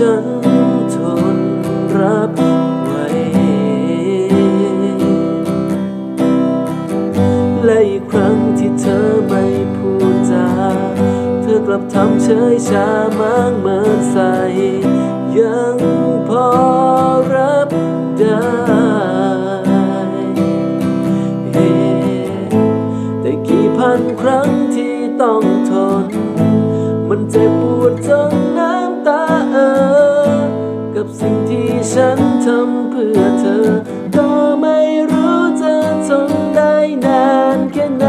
ฉันทนรับไว้ และอีกครั้งที่เธอไม่พูดจา เธอกลับทำเฉยชามางเมือนใส ยังพอรับได้เฮ้แต่กี่พันครั้งที่ต้องทน มันเจ็บปวดจน สิ่งที่ฉันทำเพื่อเธอ ก็ไม่รู้จะทนได้นานแค่ไหน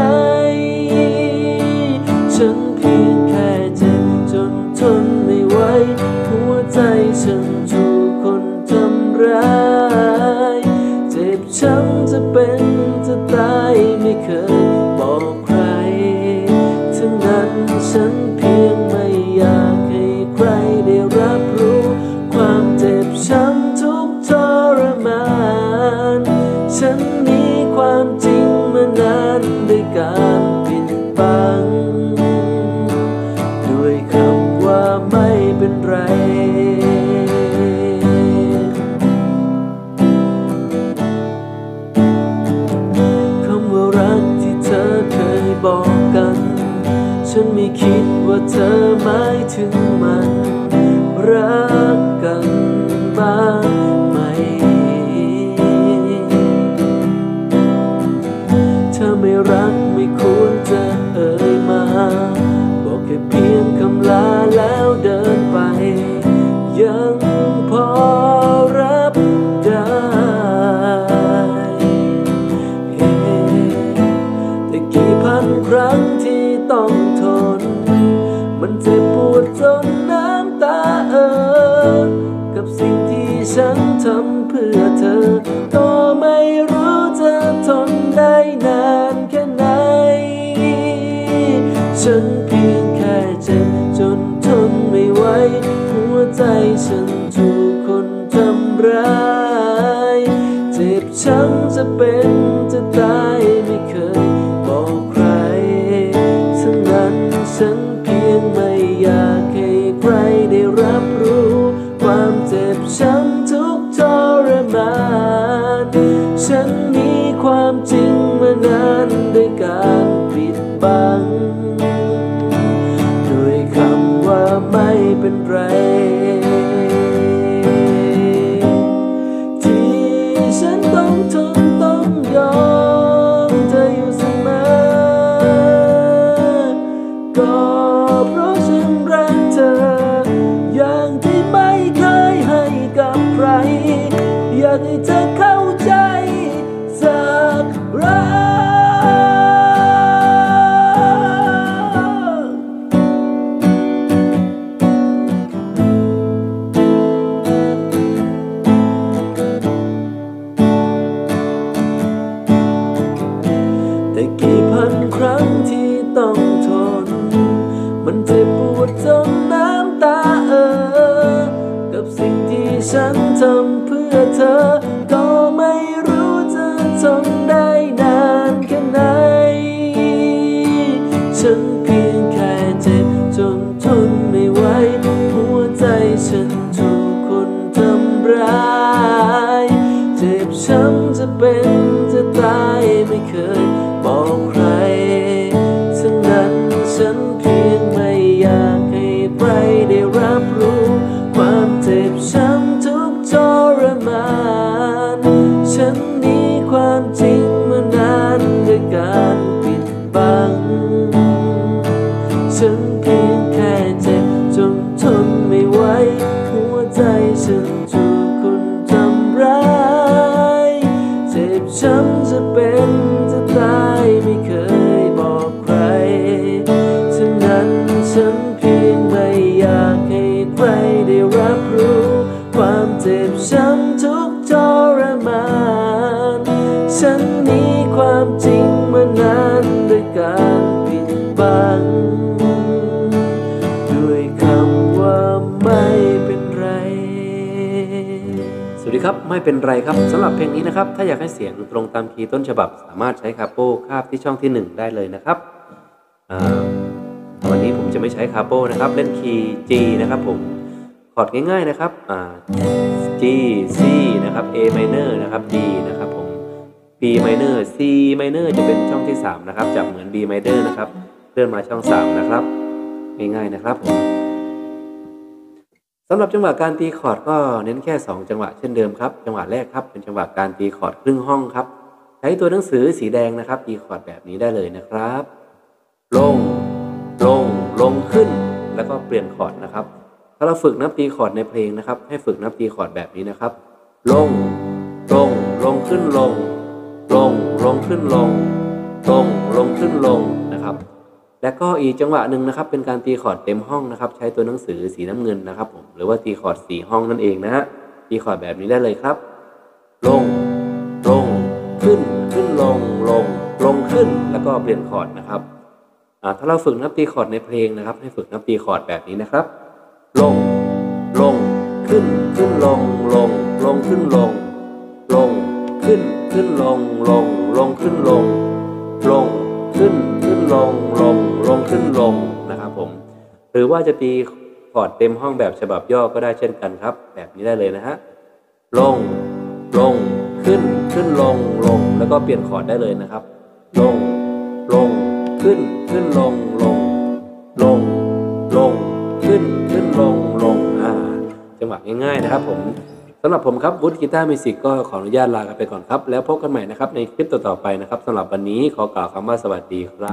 ฉันเพียงแค่เจ็บจนทนไม่ไหว หัวใจฉันถูกคนทำร้าย เจ็บช้ำจะเป็นจะตายไม่เคยบอกใคร ทั้งนั้นฉัน ความจริงมานานด้วยการปิดบัง ด้วยคำว่าไม่เป็นไร คำว่ารักที่เธอเคยบอกกัน ฉันไม่คิดว่าเธอหมายถึงมันรัก ทำเพื่อเธอ ก็ไม่รู้จะทนได้นานแค่ไหน ฉันเพียงแค่เจ็บจนทนไม่ไหว หัวใจฉันถูกคนทำร้าย เจ็บช้ำจะเป็นจะตายไม่เคยบอกใคร ทั้งนั้นฉัน บัง ด้วยคำว่าไม่เป็น ต้องทน มันเจ็บปวดจนน้ำตาเออ กับสิ่งที่ฉันทำเพื่อเธอ ก็ไม่รู้จะทนได้นานแค่ไหน ฉันเพียงแค่เจ็บจนทนไม่ไหว หัวใจฉันถูกคนทำร้าย เจ็บช้ำจะเป็นจะตายไม่เคยัง ด้วยคำว่าไม่เป็นไร สวัสดีครับไม่เป็นไรครับสำหรับเพลงนี้นะครับ ถ้าอยากให้เสียงตรงตามคีย์ต้นฉบับ สามารถใช้คาโป้คาบที่ช่องที่ 1 ได้เลยนะครับวันนี้ผมจะไม่ใช้คาโป้นะครับ เล่นคีย์ G นะครับผมคอร์ดง่ายๆนะครับ G C นะครับ A minor นะครับ D นะครับผม B minor C minor จะเป็นช่องที่ 3 นะครับจับเหมือน B minor นะครับ เลื่อนมาช่อง 3 นะครับง่ายๆนะครับผมสำหรับจังหวะการตีคอร์ดก็เน้นแค่ 2 จังหวะเช่นเดิมครับ จังหวะแรกครับ เป็นจังหวะการตีคอร์ดครึ่งห้องครับ ใช้ตัวหนังสือสีแดงนะครับ ตีคอร์ดแบบนี้ได้เลยนะครับ ลง ลง ลงขึ้น แล้วก็เปลี่ยนคอร์ดนะครับ ถ้าเราฝึกนับตีคอร์ดในเพลงนะครับ ให้ฝึกนับตีคอร์ดแบบนี้นะครับ ลง ลง ลงขึ้นลง ลง ลงขึ้นลง ลง ลงขึ้นลงนะครับ แล้วก็อีกจังหวะหนึ่งนะครับ เป็นการตีคอร์ดเต็มห้องนะครับ ใช้ตัวหนังสือสีน้ำเงินนะครับผมหรือว่าตีคอร์ดสีห้องนั่นเองนะฮะตีคอร์ดแบบนี้ได้เลยครับ ลง ลง ขึ้น ขึ้นลง ลง ลงขึ้น แล้วก็เปลี่ยนคอร์ดนะครับถ้าเราฝึกนับตีคอร์ดในเพลงนะครับ ให้ฝึกนับตีคอร์ดแบบนี้นะครับ ลง ลง ขึ้น ขึ้นลง ลง ลงขึ้นลง ลง ขึ้น ขึ้นลง ลง ลงขึ้นลง ลง ขึ้นขึ้น ลงลงลงขึ้นลงนะครับผม หรือว่าจะตีคอร์ดเต็มห้องแบบฉบับย่อก็ได้เช่นกันครับ แบบนี้ได้เลยนะฮะลงลงขึ้นขึ้นลงลงแล้วก็เปลี่ยนคอร์ดได้เลยนะครับ ลงลงขึ้นขึ้นลงลงลงลงขึ้นขึ้นลงลงอ่าจังหวะง่ายๆนะครับผมสำหรับผมครับวุฒิกีตาร์ Music ก็ขออนุญาตลากันไปก่อนครับ แล้วพบกันใหม่นะครับในคลิปต่อๆไปนะครับสำหรับวันนี้ขอกล่าวคำว่าสวัสดีครับ